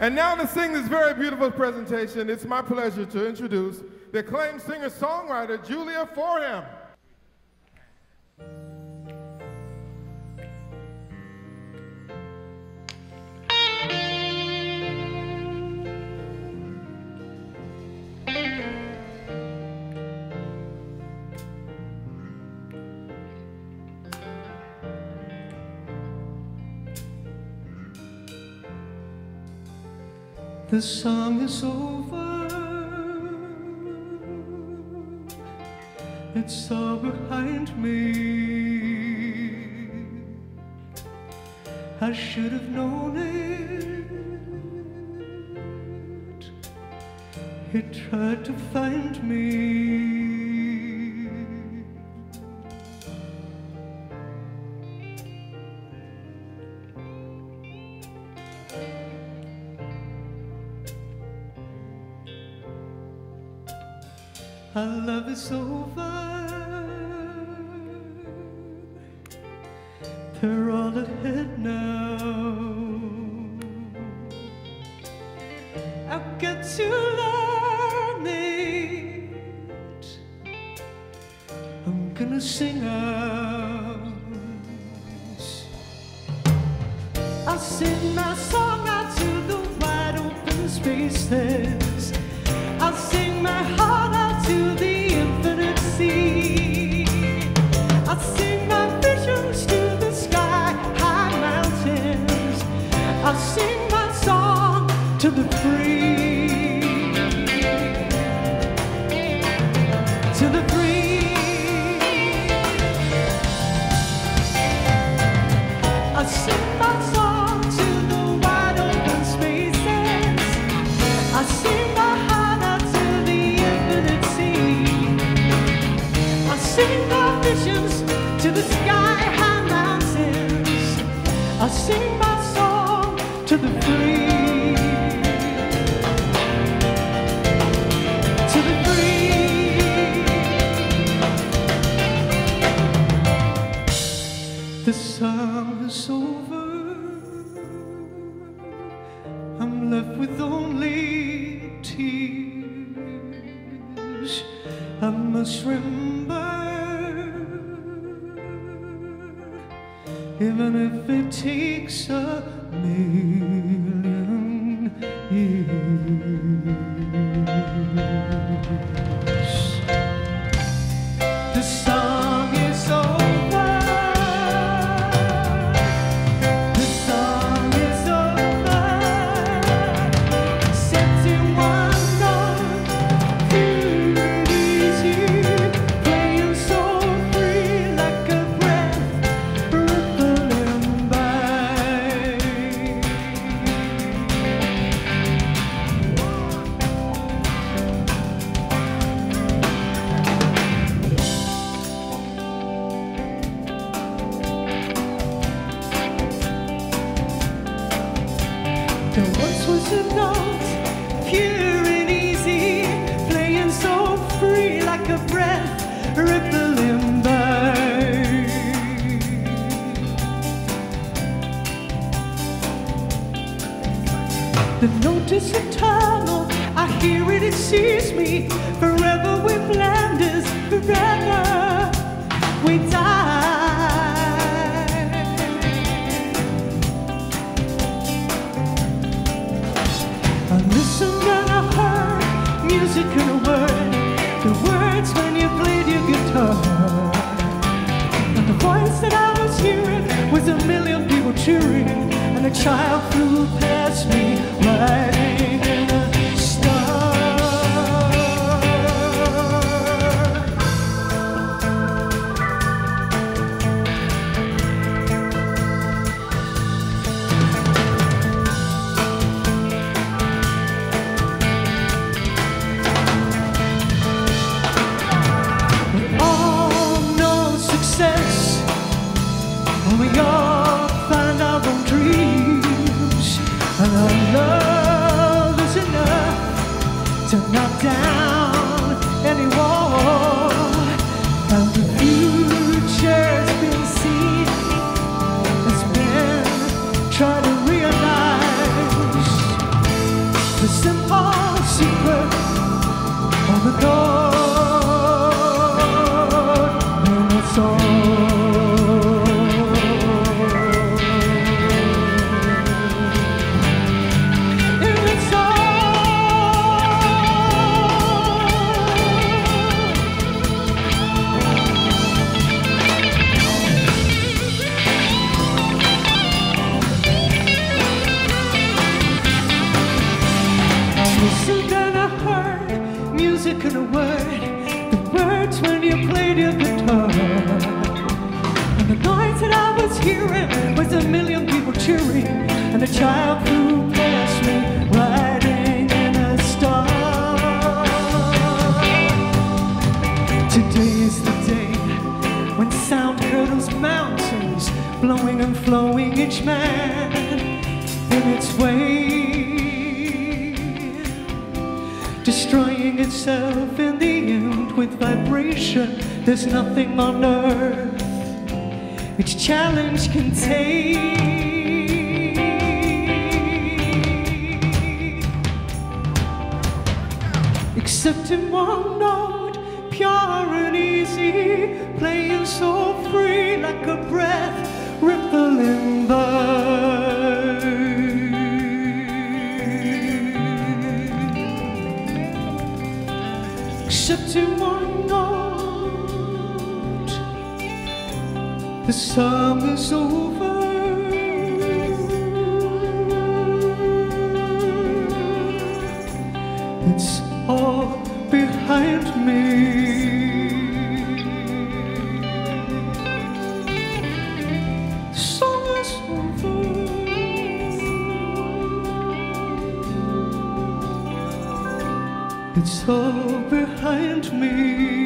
And now to sing this very beautiful presentation, it's my pleasure to introduce the acclaimed singer-songwriter Julia Fordham. The song is over. It's all behind me. I should have known it. It tried to find me. Our love is over. They're all ahead now. I've got to learn it. I'm gonna sing out. I'll sing my song out to the wide open spaces. The. Song is over. I'm left with only tears. I must remember, even if it takes a million The note cure in easy playing so free like a breath a ripple the the note is eternal, I hear it, it sees me. Forever we blend child flew past me, riding to knock down any wall, And the future's been seen, it's been trying to realize the simple secret of the door. Spoken a word. The words when you played your guitar. And the noise that I was hearing was a million people cheering, and a child flew past me riding in a star. Today is the day when sound hurdles mountains, blowing and flowing each man in its way destroying itself in the end with vibration. There's nothing on earth its challenge can take. Except in one note, pure and easy, playing so free like a breath, the song is over. It's all behind me. Over. It's all behind me.